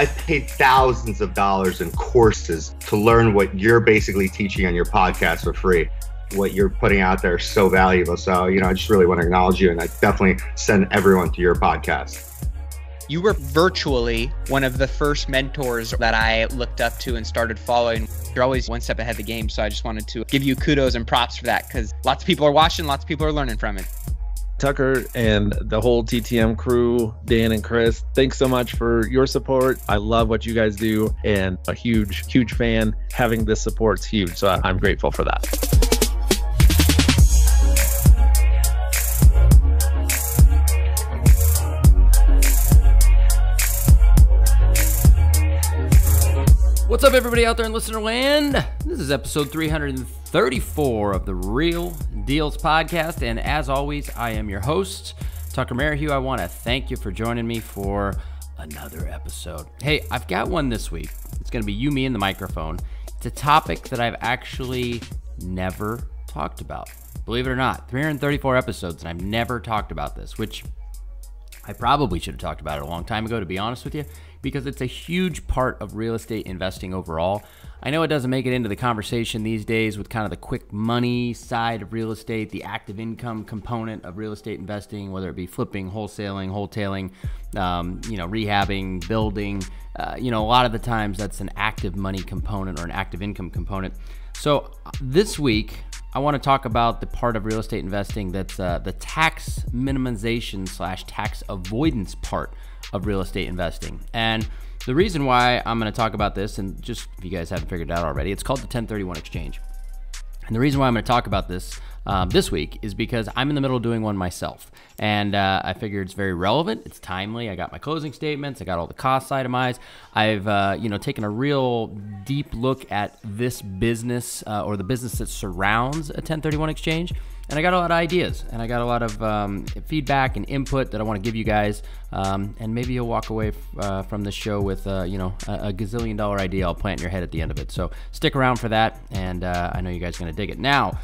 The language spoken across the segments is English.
I've paid thousands of dollars in courses to learn what you're basically teaching on your podcast for free. What you're putting out there is so valuable. So, you know, I just really want to acknowledge you and I definitely send everyone to your podcast. You were virtually one of the first mentors that I looked up to and started following. You're always one step ahead of the game. So I just wanted to give you kudos and props for that because lots of people are watching, lots of people are learning from it. Tucker and the whole TTM crew, Dan and Chris, thanks so much for your support. I love what you guys do and a huge, huge fan. Having this support's huge. So I'm grateful for that. What's up, everybody out there in listener land? This is episode 334 of the Real Dealz Podcast. And as always, I am your host, Tucker Merrihew. I want to thank you for joining me for another episode. Hey, I've got one this week. It's going to be you, me, and the microphone. It's a topic that I've actually never talked about. Believe it or not, 334 episodes, and I've never talked about this, which I probably should have talked about it a long time ago, to be honest with you because it's a huge part of real estate investing overall. I know it doesn't make it into the conversation these days with kind of the quick money side of real estate, the active income component of real estate investing, whether it be flipping, wholesaling, wholetailing, um, you know, rehabbing, building. Uh, you know, a lot of the times that's an active money component or an active income component. So this week, I want to talk about the part of real estate investing that's uh, the tax minimization slash tax avoidance part of real estate investing. And the reason why I'm going to talk about this, and just if you guys haven't figured it out already, it's called the 1031 exchange. And the reason why I'm going to talk about this um, this week is because I'm in the middle of doing one myself. And uh, I figure it's very relevant. It's timely. I got my closing statements. I got all the costs itemized. I've, uh, you know, taken a real deep look at this business uh, or the business that surrounds a 1031 exchange and I got a lot of ideas and I got a lot of um, feedback and input that I want to give you guys. Um, and maybe you'll walk away uh, from this show with, uh, you know, a, a, gazillion dollar idea I'll plant in your head at the end of it. So stick around for that, and uh, I know you guys are going to dig it. Now,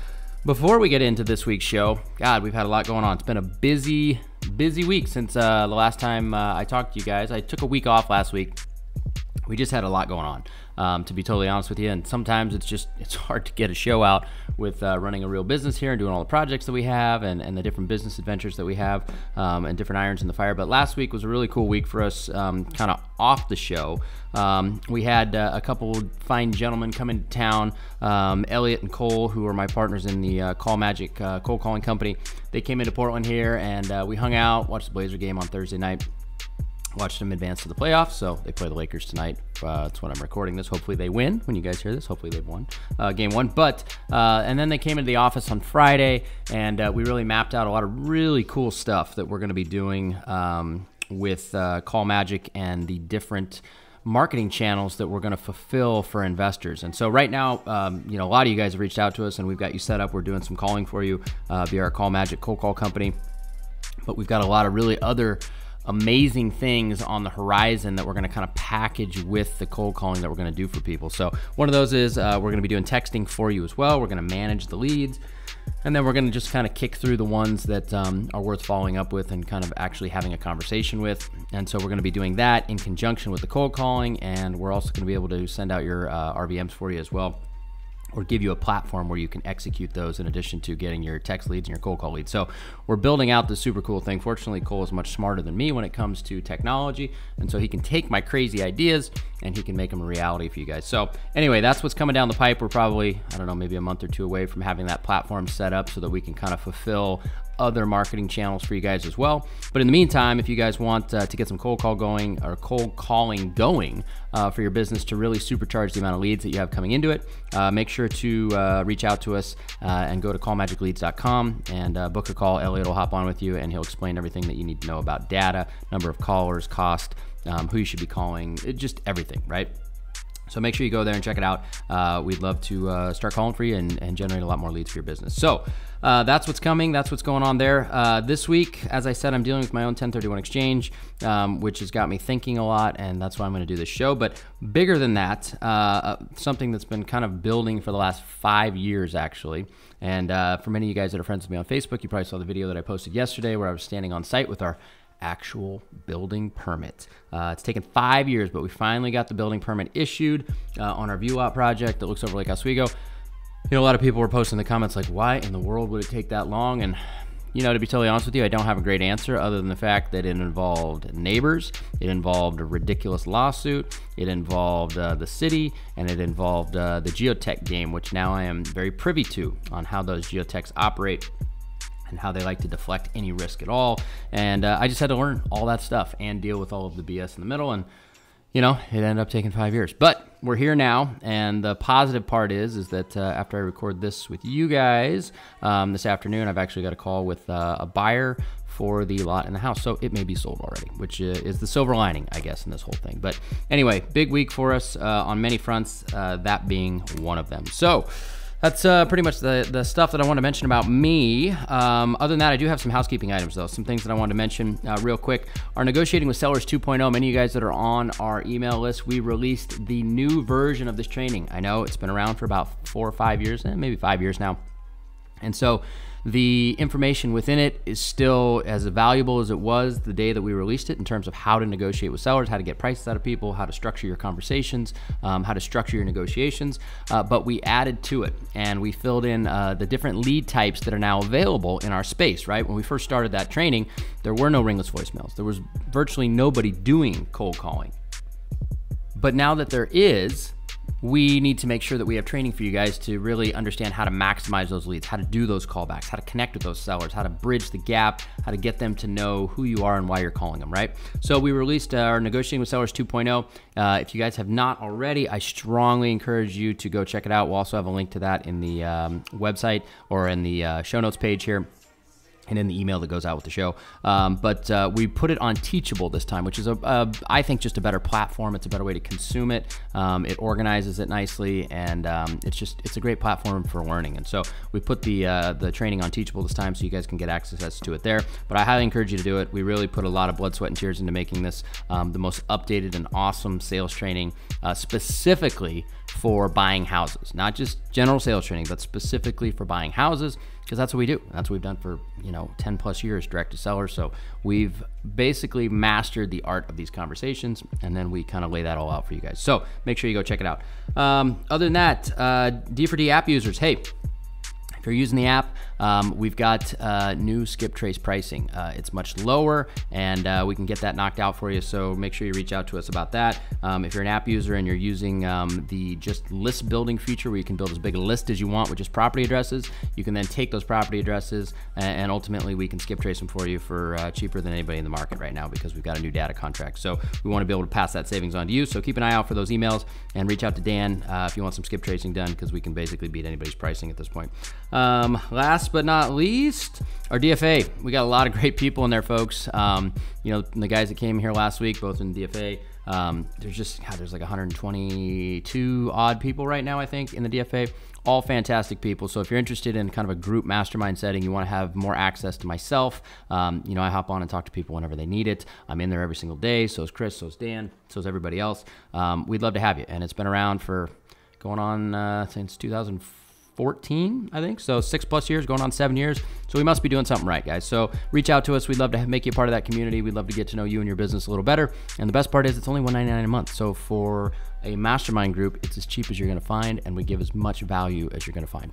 before we get into this week's show, God, we've had a lot going on. It's been a busy, busy week since uh, the last time uh, I talked to you guys. I took a week off last week. We just had a lot going on um, to be totally honest with you. And sometimes it's just it's hard to get a show out with uh, running a real business here and doing all the projects that we have and, and the different business adventures that we have um, and different irons in the fire. But last week was a really cool week for us, um, kind of off the show. Um, we had uh, a couple fine gentlemen come into town, um, Elliot and Cole, who are my partners in the uh, Call Magic uh, cold calling company. They came into Portland here and uh, we hung out, watched the Blazer game on Thursday night watched them advance to the playoffs. So they play the Lakers tonight. Uh, that's when I'm recording this. Hopefully they win. When you guys hear this, hopefully they've won uh, game one. But uh, and then they came into the office on Friday, and uh, we really mapped out a lot of really cool stuff that we're going to be doing um, with uh, Call Magic and the different marketing channels that we're going to fulfill for investors. And so right now, um, you know, a lot of you guys have reached out to us, and we've got you set up. We're doing some calling for you uh, via our Call Magic cold call company. But we've got a lot of really other amazing things on the horizon that we're going to kind of package with the cold calling that we're going to do for people. So one of those is uh, we're going to be doing texting for you as well. We're going to manage the leads. And then we're going to just kind of kick through the ones that um, are worth following up with and kind of actually having a conversation with. And so we're going to be doing that in conjunction with the cold calling. And we're also going to be able to send out your uh, RVMs for you as well or give you a platform where you can execute those in addition to getting your text leads and your cold call leads. So we're building out this super cool thing. Fortunately, Cole is much smarter than me when it comes to technology, and so he can take my crazy ideas and he can make them a reality for you guys. So anyway, that's what's coming down the pipe. We're probably I don't know maybe a month or two away from having that platform set up so that we can kind of fulfill other marketing channels for you guys as well. But in the meantime, if you guys want uh, to get some cold call going or cold calling going uh, for your business to really supercharge the amount of leads that you have coming into it, uh, make sure to uh, reach out to us uh, and go to callmagicleads.com and uh, book a call. Elliot will hop on with you and he'll explain everything that you need to know about data, number of callers, cost, um, who you should be calling, just everything, right? So make sure you go there and check it out. Uh, we'd love to uh, start calling for you and, and, generate a lot more leads for your business. So uh, that's what's coming. That's what's going on there. Uh, this week, as I said, I'm dealing with my own 1031 exchange, um, which has got me thinking a lot, and that's why I'm going to do this show. But bigger than that, uh, uh, something that's been kind of building for the last five years, actually. And for many of you guys that are friends with me on Facebook, you probably saw the video that I posted yesterday where I was standing on site with our actual building permit. Uh, it's taken five years, but we finally got the building permit issued uh, on our view out project that looks over Lake Oswego. You know, a lot of people were posting in the comments like, why in the world would it take that long? And you know, to be totally honest with you, I don't have a great answer other than the fact that it involved neighbors, it involved a ridiculous lawsuit, it involved uh, the city, and it involved uh, the geotech game, which now I am very privy to on how those geotechs operate and how they like to deflect any risk at all. And uh, I just had to learn all that stuff and deal with all of the BS in the middle. And you know, it ended up taking five years. But we're here now, and the positive part is, is that uh, after I record this with you guys um, this afternoon, I've actually got a call with uh, a buyer for the lot in the house, so it may be sold already, which uh, is the silver lining, I guess, in this whole thing. But anyway, big week for us uh, on many fronts, uh, that being one of them. So that's uh, pretty much the, the stuff that I want to mention about me. Um, other than that, I do have some housekeeping items, though. Some things that I wanted to mention uh, real quick. Our Negotiating with Sellers 2.0, many of you guys that are on our email list, we released the new version of this training. I know it's been around for about four or five years, eh, maybe five years now. And so the information within it is still as valuable as it was the day that we released it in terms of how to negotiate with sellers, how to get prices out of people, how to structure your conversations, um, how to structure your negotiations. Uh, but we added to it and we filled in uh, the different lead types that are now available in our space, right? When we first started that training, there were no ringless voicemails, there was virtually nobody doing cold calling. But now that there is, we need to make sure that we have training for you guys to really understand how to maximize those leads, how to do those callbacks, how to connect with those sellers, how to bridge the gap, how to get them to know who you are and why you're calling them, right? So we released our Negotiating with Sellers 2.0. Uh, if you guys have not already, I strongly encourage you to go check it out. We'll also have a link to that in the um, website or in the uh, show notes page here and in the email that goes out with the show. Um, but uh, we put it on Teachable this time, which is a, a, I think just a better platform. It's a better way to consume it. Um, it organizes it nicely, and um, it's just it's a great platform for learning. And so we put the uh, the training on Teachable this time, so you guys can get access to it there. But I highly encourage you to do it. We really put a lot of blood, sweat, and tears into making this um, the most updated and awesome sales training, uh, specifically for buying houses, not just general sales training, but specifically for buying houses because that's what we do. That's what we've done for you know 10 plus years, direct to seller. So we've basically mastered the art of these conversations, and then we kind of lay that all out for you guys. So make sure you go check it out. Um, other than that, uh, D4D app users, hey, if you're using the app, um, we've got uh, new skip trace pricing. Uh, it's much lower, and uh, we can get that knocked out for you. So make sure you reach out to us about that. Um, if you're an app user and you're using um, the just list building feature, where you can build as big a list as you want with just property addresses, you can then take those property addresses, and, ultimately we can skip trace them for you for uh, cheaper than anybody in the market right now because we've got a new data contract. So we want to be able to pass that savings on to you. So keep an eye out for those emails and reach out to Dan uh, if you want some skip tracing done because we can basically beat anybody's pricing at this point. Um, last but not least, our DFA. We got a lot of great people in there, folks. Um, you know, the guys that came here last week, both in DFA. Um, there's just God, there's like 122 odd people right now, I think, in the DFA. All fantastic people. So if you're interested in kind of a group mastermind setting, you want to have more access to myself. Um, you know, I hop on and talk to people whenever they need it. I'm in there every single day. So is Chris. So is Dan. So is everybody else. Um, we'd love to have you. And it's been around for going on uh, since 2004. 14, I think. So six plus years, going on seven years. So we must be doing something right, guys. So reach out to us. We'd love to make you a part of that community. We'd love to get to know you and your business a little better. And the best part is it's only 199 a month. So for a mastermind group, it's as cheap as you're going to find, and we give as much value as you're going to find.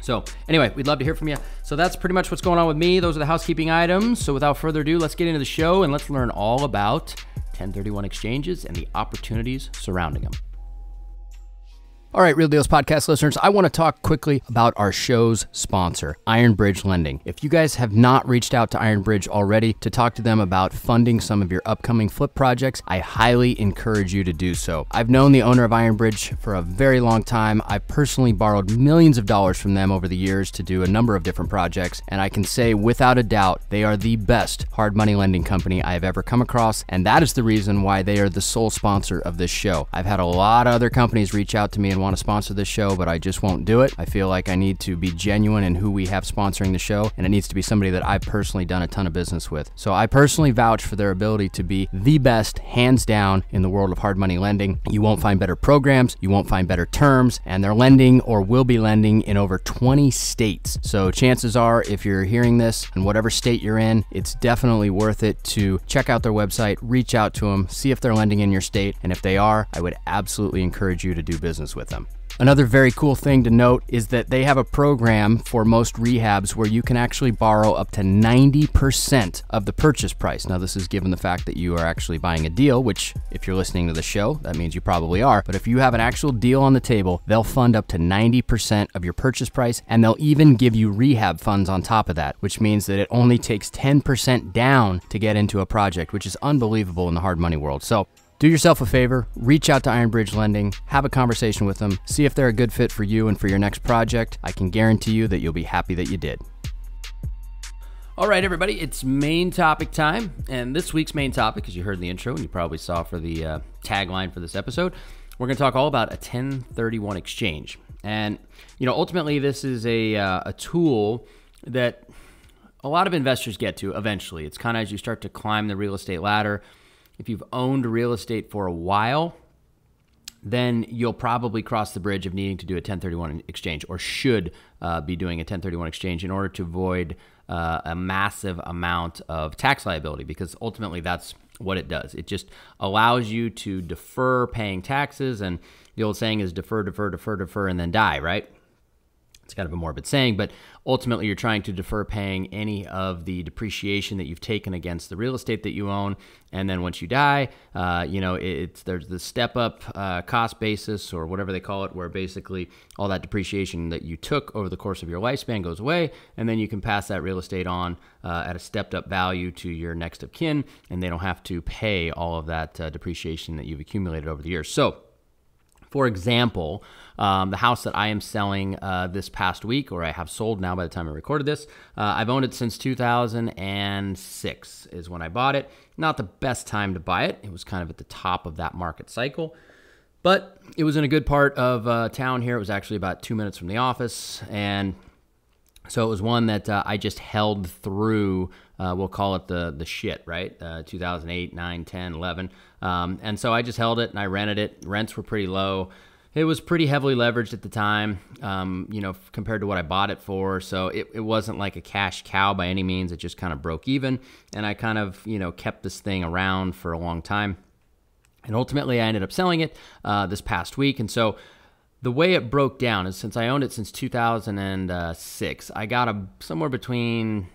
So, anyway, we'd love to hear from you. So, that's pretty much what's going on with me. Those are the housekeeping items. So, without further ado, let's get into the show and let's learn all about 1031 exchanges and the opportunities surrounding them. All right, Real Dealz podcast listeners, I want to talk quickly about our show's sponsor, Ironbridge Lending. If you guys have not reached out to Ironbridge already to talk to them about funding some of your upcoming flip projects, I highly encourage you to do so. I've known the owner of Ironbridge for a very long time. I've personally borrowed millions of dollars from them over the years to do a number of different projects, and I can say without a doubt they are the best hard money lending company I have ever come across, and that is the reason why they are the sole sponsor of this show. I've had a lot of other companies reach out to me and want to sponsor this show, but I just won't do it. I feel like I need to be genuine in who we have sponsoring the show, and it needs to be somebody that I've personally done a ton of business with. So I personally vouch for their ability to be the best, hands down, in the world of hard money lending. You won't find better programs, you won't find better terms, and they're lending or will be lending in over 20 states. So chances are, if you're hearing this in whatever state you're in, it's definitely worth it to check out their website, reach out to them, see if they're lending in your state, and if they are, I would absolutely encourage you to do business with them. Another very cool thing to note is that they have a program for most rehabs where you can actually borrow up to 90% of the purchase price. Now, this is given the fact that you are actually buying a deal, which, if you're listening to the show, that means you probably are. But if you have an actual deal on the table, they'll fund up to 90% of your purchase price, and they'll even give you rehab funds on top of that, which means that it only takes 10% down to get into a project, which is unbelievable in the hard money world. So, do yourself a favor, reach out to Ironbridge Lending, have a conversation with them, see if they're a good fit for you and for your next project. I can guarantee you that you'll be happy that you did. All right, everybody, it's main topic time. And this week's main topic, as you heard in the intro and you probably saw for the uh, tagline for this episode, we're going to talk all about a 1031 exchange. And, you know, ultimately, this is a, uh, a tool that a lot of investors get to eventually. It's kind of as you start to climb the real estate ladder. If you've owned real estate for a while, then you'll probably cross the bridge of needing to do a 1031 exchange or should uh, be doing a 1031 exchange in order to avoid uh, a massive amount of tax liability because ultimately that's what it does. It just allows you to defer paying taxes. And the old saying is defer, defer, defer, defer, and then die, right? It's kind of a morbid saying, but ultimately you're trying to defer paying any of the depreciation that you've taken against the real estate that you own. And then once you die, uh, you know, it's there's the step up uh, cost basis or whatever they call it, where basically all that depreciation that you took over the course of your lifespan goes away. And then you can pass that real estate on uh, at a stepped up value to your next of kin, and they don't have to pay all of that uh, depreciation that you've accumulated over the years. So, for example, um, the house that I am selling uh, this past week, or I have sold now by the time I recorded this, uh, I've owned it since 2006 is when I bought it. Not the best time to buy it. It was kind of at the top of that market cycle. But it was in a good part of uh, town here. It was actually about two minutes from the office. And so it was one that uh, I just held through. Uh, we'll call it the the shit, right? Uh, 2008, 9, 10, 11. Um, and so I just held it and I rented it. Rents were pretty low. It was pretty heavily leveraged at the time, um, you know, compared to what I bought it for. So it, it wasn't like a cash cow by any means. It just kind of broke even. And I kind of, you know, kept this thing around for a long time. And ultimately, I ended up selling it uh, this past week. And so the way it broke down is since I owned it since 2006, I got a somewhere between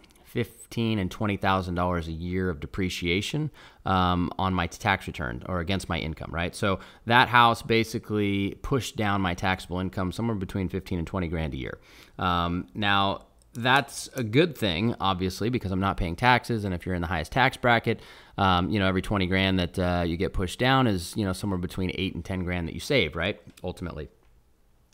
fifteen and twenty thousand dollars a year of depreciation um, on my tax return or against my income. Right, so that house basically pushed down my taxable income somewhere between fifteen and twenty grand a year. Um, now that's a good thing, obviously, because I'm not paying taxes. And if you're in the highest tax bracket, um, you know, every 20 grand that uh, you get pushed down is, you know, somewhere between eight and 10 grand that you save, right? Ultimately.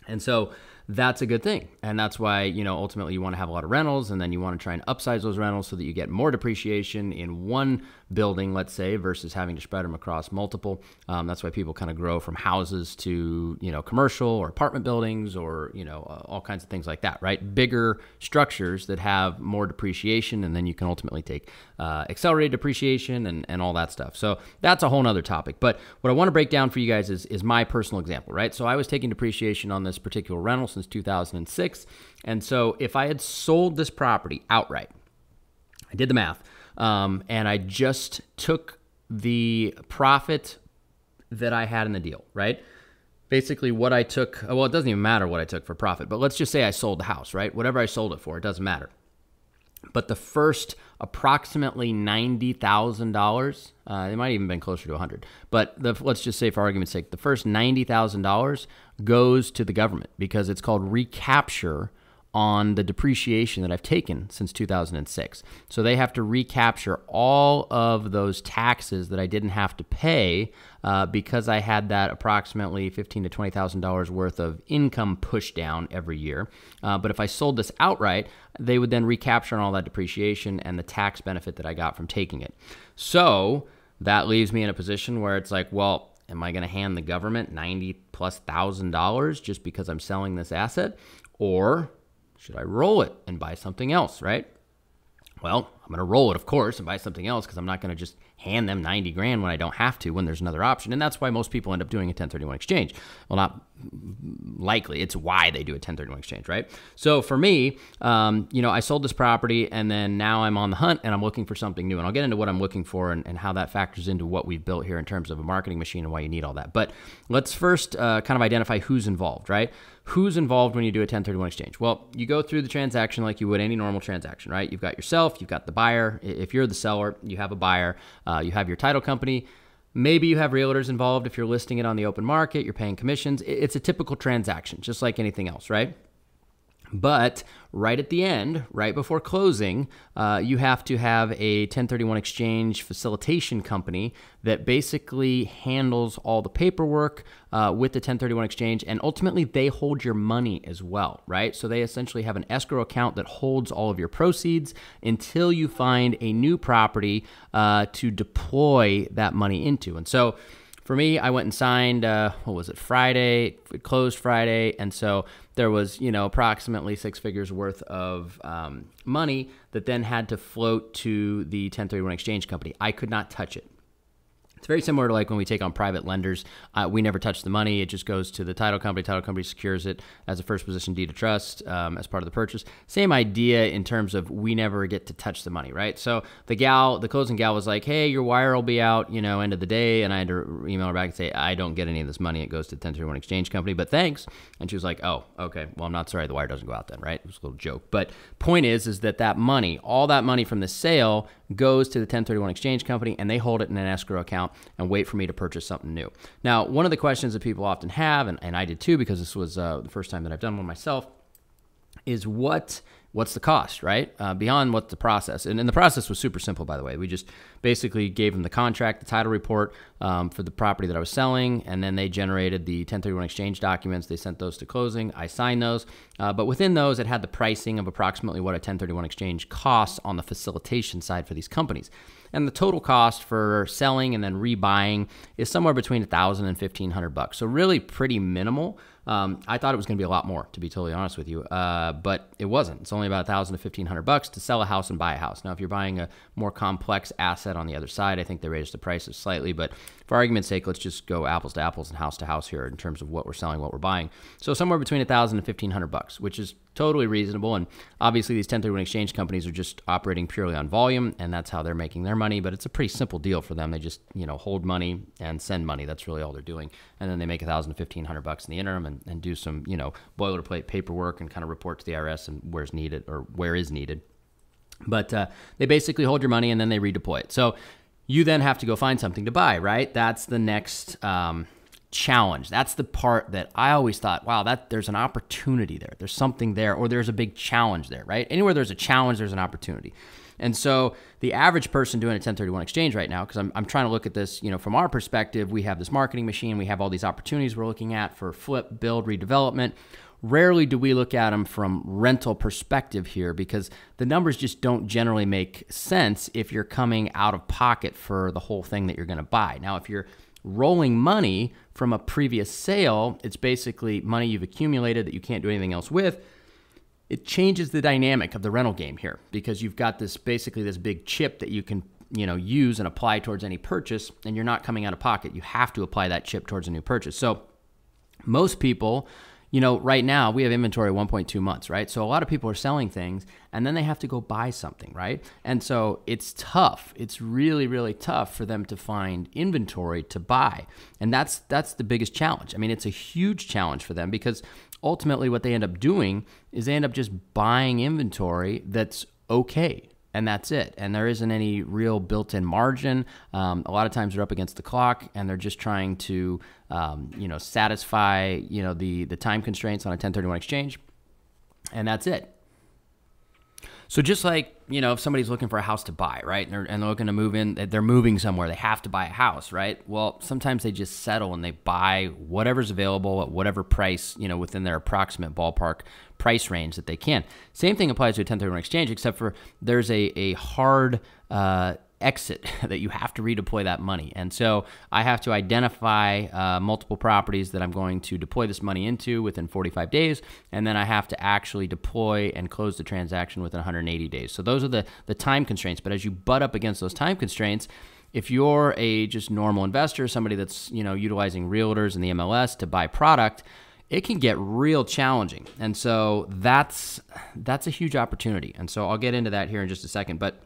And so that's a good thing. And that's why, you know, ultimately you want to have a lot of rentals and then you want to try and upsize those rentals so that you get more depreciation in one building, let's say, versus having to spread them across multiple. Um, that's why people kind of grow from houses to, you know, commercial or apartment buildings or, you know, uh, all kinds of things like that, right? Bigger structures that have more depreciation and then you can ultimately take uh, accelerated depreciation and, and all that stuff. So that's a whole nother topic. But what I want to break down for you guys is, is my personal example, right? So I was taking depreciation on this particular rental since 2006. And so if I had sold this property outright, I did the math, um, and I just took the profit that I had in the deal, right? Basically, what I took, well, it doesn't even matter what I took for profit, but let's just say I sold the house, right? Whatever I sold it for, it doesn't matter. But the first approximately ninety thousand dollars, uh, it might even been closer to a hundred. But the, let's just say, for argument's sake, the first ninety thousand dollars goes to the government because it's called recapture on the depreciation that I've taken since 2006. So they have to recapture all of those taxes that I didn't have to pay uh, because I had that approximately fifteen to twenty thousand dollars worth of income pushed down every year. Uh, but if I sold this outright, they would then recapture all that depreciation and the tax benefit that I got from taking it. So that leaves me in a position where it's like, well, Am I going to hand the government 90 plus thousand dollars just because I'm selling this asset? Or should I roll it and buy something else, right? Well, I'm going to roll it, of course, and buy something else because I'm not going to just hand them 90 grand when I don't have to, when there's another option. And that's why most people end up doing a 1031 exchange. Well, not likely. It's why they do a 1031 exchange, right? So for me, um, you know, I sold this property and then now I'm on the hunt and I'm looking for something new. And I'll get into what I'm looking for and, and how that factors into what we've built here in terms of a marketing machine and why you need all that. But let's first uh, kind of identify who's involved, right? Who's involved when you do a 1031 exchange? Well, you go through the transaction like you would any normal transaction, right? You've got yourself, you've got the buyer. If you're the seller, you have a buyer, uh, you have your title company Maybe you have realtors involved if you're listing it on the open market, you're paying commissions. It's a typical transaction, just like anything else, right? But right at the end, right before closing, uh, you have to have a 1031 exchange facilitation company that basically handles all the paperwork uh, with the 1031 exchange, and ultimately they hold your money as well, right? So they essentially have an escrow account that holds all of your proceeds until you find a new property uh, to deploy that money into. And so for me, I went and signed, uh, what was it, Friday, it closed Friday. And so there was, you know, approximately six figures worth of um, money that then had to float to the 1031 exchange company. I could not touch it. It's very similar to like when we take on private lenders. Uh, we never touch the money; it just goes to the title company. Title company secures it as a first position deed of trust um, as part of the purchase. Same idea in terms of we never get to touch the money, right? So the gal, the closing gal, was like, "Hey, your wire will be out, you know, end of the day," and I had to email her back and say, "I don't get any of this money. It goes to the 1031 exchange company, but thanks." And she was like, "Oh, okay. Well, I'm not sorry. The wire doesn't go out then, right?" It was a little joke, but point is, is that that money, all that money from the sale, goes to the 1031 exchange company, and they hold it in an escrow account and wait for me to purchase something new. Now, one of the questions that people often have, and, and I did too because this was uh, the first time that I've done one myself, is what what's the cost, right? Uh, beyond what the process. And, and, the process was super simple, by the way. We just basically gave them the contract, the title report um, for the property that I was selling, and then they generated the 1031 exchange documents. They sent those to closing. I signed those. Uh, but within those, it had the pricing of approximately what a 1031 exchange costs on the facilitation side for these companies. And the total cost for selling and then rebuying is somewhere between 1000 and 1500 bucks. So really pretty minimal. Um, I thought it was going to be a lot more, to be totally honest with you, uh, but it wasn't. It's only about a thousand to fifteen hundred bucks to sell a house and buy a house. Now, if you're buying a more complex asset on the other side, I think they raised the prices slightly. But for argument's sake, let's just go apples to apples and house to house here in terms of what we're selling, what we're buying. So somewhere between a thousand and fifteen hundred bucks, which is totally reasonable. And obviously, these 1031 exchange companies are just operating purely on volume, and that's how they're making their money. But it's a pretty simple deal for them. They just you know hold money and send money. That's really all they're doing, and then they make a thousand to fifteen hundred bucks in the interim and, and do some you know boilerplate paperwork and kind of report to the IRS and where's needed or where is needed. But uh, they basically hold your money and then they redeploy it. So you then have to go find something to buy, right? That's the next. Um, challenge. That's the part that I always thought, wow, that there's an opportunity there. There's something there, or there's a big challenge there, right? Anywhere there's a challenge, there's an opportunity. And so the average person doing a 1031 exchange right now, because I'm, I'm trying to look at this, you know, from our perspective, we have this marketing machine, we have all these opportunities we're looking at for flip, build, redevelopment. Rarely do we look at them from rental perspective here because the numbers just don't generally make sense if you're coming out of pocket for the whole thing that you're going to buy. Now, if you're rolling money from a previous sale, it's basically money you've accumulated that you can't do anything else with. It changes the dynamic of the rental game here because you've got this basically this big chip that you can you know use and apply towards any purchase and you're not coming out of pocket. You have to apply that chip towards a new purchase. So most people you know, right now we have inventory 1.2 months, right? So a lot of people are selling things and then they have to go buy something, right? And so it's tough. It's really, really tough for them to find inventory to buy. And that's that's the biggest challenge. I mean, it's a huge challenge for them because ultimately what they end up doing is they end up just buying inventory that's okay and that's it. And there isn't any real built-in margin. Um, a lot of times they're up against the clock, and they're just trying to, um, you know, satisfy, you know, the the time constraints on a 1031 exchange, and that's it. So just like you know, if somebody's looking for a house to buy, right, and they're, and they're looking to move in, they're moving somewhere, they have to buy a house, right? Well, sometimes they just settle and they buy whatever's available at whatever price, you know, within their approximate ballpark price range that they can. Same thing applies to a 1031 exchange, except for there's a a hard uh, exit that you have to redeploy that money. And so I have to identify uh, multiple properties that I'm going to deploy this money into within 45 days, and then I have to actually deploy and close the transaction within 180 days. So those are the the time constraints. But as you butt up against those time constraints, if you're a just normal investor, somebody that's you know utilizing realtors and the MLS to buy product, it can get real challenging. And so that's that's a huge opportunity. And so I'll get into that here in just a second. But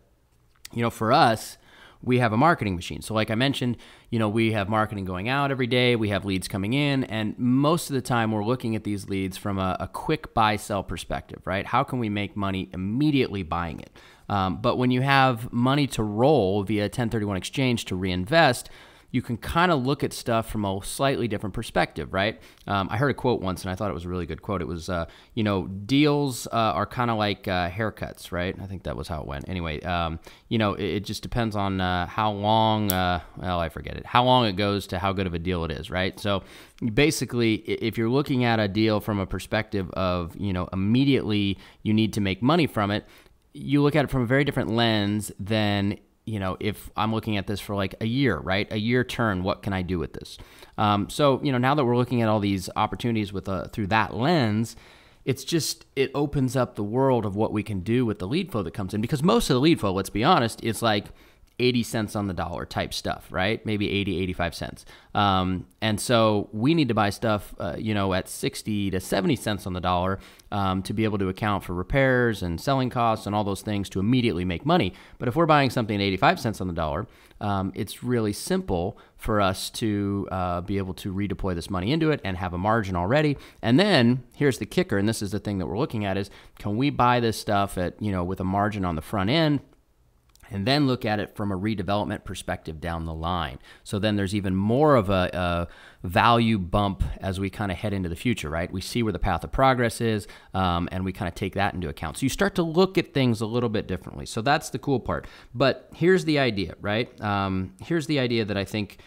you know, for us, we have a marketing machine. So, like I mentioned, you know, we have marketing going out every day, we have leads coming in, and most of the time we're looking at these leads from a, a quick buy sell perspective, right? How can we make money immediately buying it? Um, but when you have money to roll via 1031 exchange to reinvest, you can kind of look at stuff from a slightly different perspective, right? Um, I heard a quote once, and I thought it was a really good quote. It was, uh, you know, deals uh, are kind of like uh, haircuts, right? I think that was how it went. Anyway, um, you know, it, it, just depends on uh, how long. Uh, well, I forget it. How long it goes to how good of a deal it is, right? So basically, if you're looking at a deal from a perspective of, you know, immediately you need to make money from it, you look at it from a very different lens than you know if i'm looking at this for like a year right? A year turn what can i do with this? Um, so you know now that we're looking at all these opportunities with a, through that lens it's just it opens up the world of what we can do with the lead flow that comes in. Because most of the lead flow let's be honest it's like 80 cents on the dollar type stuff, right? Maybe 80, 85 cents. Um, and so we need to buy stuff, uh, you know, at 60 to 70 cents on the dollar um, to be able to account for repairs and selling costs and all those things to immediately make money. But if we're buying something at 85 cents on the dollar, um, it's really simple for us to uh, be able to redeploy this money into it and have a margin already. And then here's the kicker, and this is the thing that we're looking at: is can we buy this stuff at you know with a margin on the front end? And then look at it from a redevelopment perspective down the line. So then there's even more of a, a value bump as we kind of head into the future, right? We see where the path of progress is, um, and we kind of take that into account. So you start to look at things a little bit differently. So that's the cool part. But here's the idea, right? Um, here's the idea that I think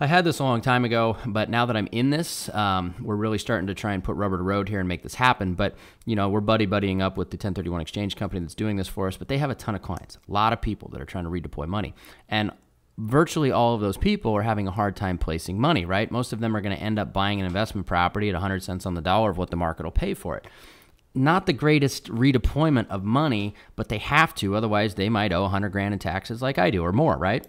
I had this a long time ago, but now that I'm in this, um, we're really starting to try and put rubber to road here and make this happen. But you know, we're buddy buddying up with the 1031 exchange company that's doing this for us. But they have a ton of clients, a lot of people that are trying to redeploy money, and virtually all of those people are having a hard time placing money. Right? Most of them are going to end up buying an investment property at 100 cents on the dollar of what the market will pay for it. Not the greatest redeployment of money, but they have to, otherwise they might owe 100 grand in taxes like I do or more, right?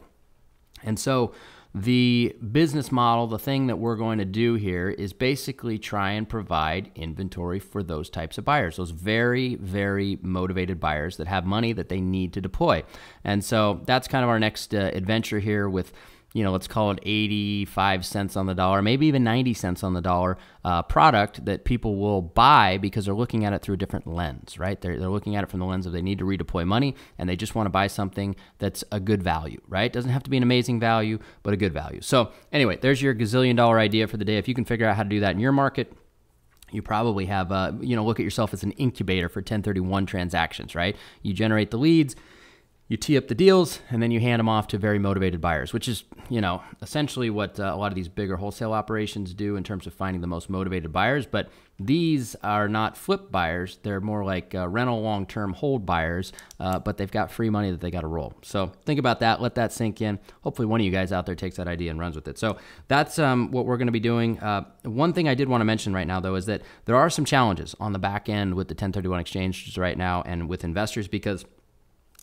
And so the business model, the thing that we're going to do here is basically try and provide inventory for those types of buyers, those very, very motivated buyers that have money that they need to deploy. And so that's kind of our next uh, adventure here with you know, let's call it 85 cents on the dollar, maybe even 90 cents on the dollar uh, product that people will buy because they're looking at it through a different lens, right? They're, they're looking at it from the lens of they need to redeploy money and they just want to buy something that's a good value, right? Doesn't have to be an amazing value, but a good value. So, anyway, there's your gazillion dollar idea for the day. If you can figure out how to do that in your market, you probably have, uh, you know, look at yourself as an incubator for 1031 transactions, right? You generate the leads you tee up the deals and then you hand them off to very motivated buyers which is you know essentially what uh, a lot of these bigger wholesale operations do in terms of finding the most motivated buyers. But these are not flip buyers. They're more like uh, rental long-term hold buyers uh, but they've got free money that they got to roll. So think about that. Let that sink in. Hopefully one of you guys out there takes that idea and runs with it. So that's um, what we're going to be doing. Uh, one thing i did want to mention right now though is that there are some challenges on the back end with the 1031 exchanges right now and with investors because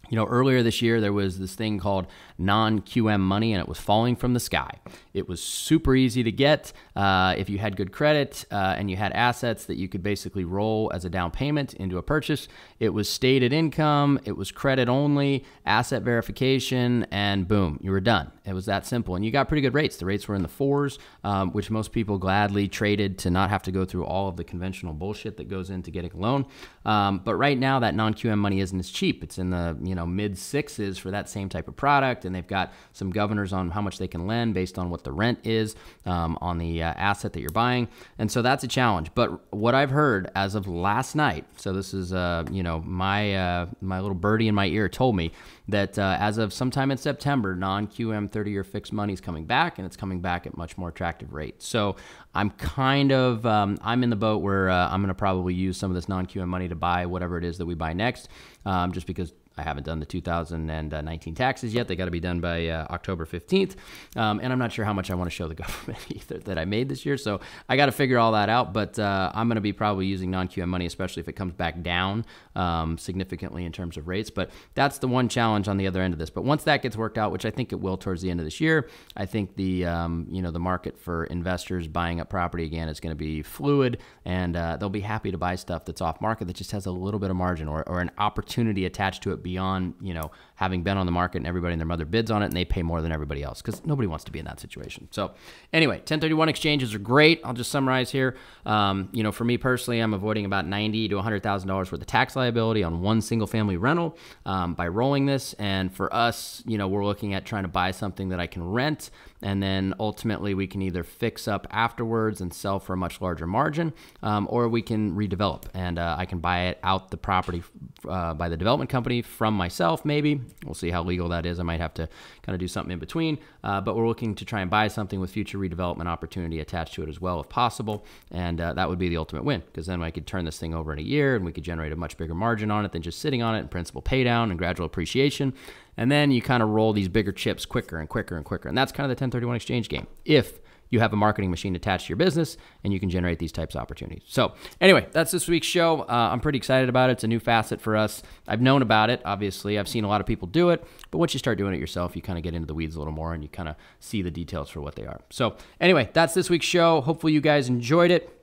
you know, earlier this year, there was this thing called non QM money, and it was falling from the sky. It was super easy to get uh, if you had good credit uh, and you had assets that you could basically roll as a down payment into a purchase. It was stated income, it was credit only, asset verification, and boom, you were done. It was that simple. And you got pretty good rates. The rates were in the fours, um, which most people gladly traded to not have to go through all of the conventional bullshit that goes into getting a loan. Um, but right now, that non QM money isn't as cheap. It's in the, you know, mid sixes for that same type of product. And they've got some governors on how much they can lend based on what the rent is um, on the uh, asset that you're buying. And so that's a challenge. But what I've heard as of last night, so this is, uh, you know, my, uh, my little birdie in my ear told me that uh, as of sometime in September, non QM 30 year fixed money is coming back and it's coming back at much more attractive rates. So I'm kind of, um, I'm in the boat where uh, I'm going to probably use some of this non QM money to buy whatever it is that we buy next, um, just because I haven't done the 2019 taxes yet. They got to be done by uh, October 15th. Um, and I'm not sure how much I want to show the government either that I made this year. So I got to figure all that out. But uh, I'm going to be probably using non QM money, especially if it comes back down um, significantly in terms of rates. But that's the one challenge on the other end of this. But once that gets worked out, which I think it will towards the end of this year, I think the um, you know the market for investors buying up property again is going to be fluid, and uh, they'll be happy to buy stuff that's off market that just has a little bit of margin or, or an opportunity attached to it beyond you know having been on the market and everybody and their mother bids on it and they pay more than everybody else because nobody wants to be in that situation. So anyway, 1031 exchanges are great. I'll just summarize here. Um, you know, for me personally, I'm avoiding about ninety to hundred thousand dollars worth of tax liability on one single family rental um, by rolling this. And for us, you know, we're looking at trying to buy something that I can rent and then ultimately we can either fix up afterwards and sell for a much larger margin, um, or we can redevelop and uh, I can buy it out the property uh, by the development company from myself. Maybe we'll see how legal that is. I might have to kind of do something in between, uh, but we're looking to try and buy something with future redevelopment opportunity attached to it as well, if possible, and uh, that would be the ultimate win because then I could turn this thing over in a year and we could generate a much bigger margin on it than just sitting on it and principal pay down and gradual appreciation. And then you kind of roll these bigger chips quicker and quicker and quicker. And that's kind of the 1031 exchange game. If you have a marketing machine attached to your business and you can generate these types of opportunities. So, anyway, that's this week's show. Uh, I'm pretty excited about it. It's a new facet for us. I've known about it, obviously. I've seen a lot of people do it, but once you start doing it yourself, you kind of get into the weeds a little more and you kind of see the details for what they are. So, anyway, that's this week's show. Hopefully, you guys enjoyed it.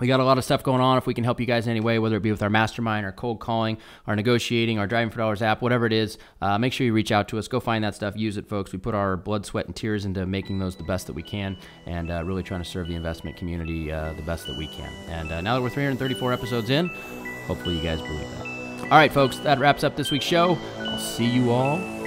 We got a lot of stuff going on. If we can help you guys in any way, whether it be with our mastermind, our cold calling, our negotiating, our driving for dollars app, whatever it is, uh, make sure you reach out to us. Go find that stuff. Use it, folks. We put our blood, sweat, and tears into making those the best that we can, and uh, really trying to serve the investment community uh, the best that we can. And uh, now that we're 334 episodes in, hopefully you guys believe that. All right, folks, that wraps up this week's show. I'll see you all